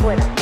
fuera.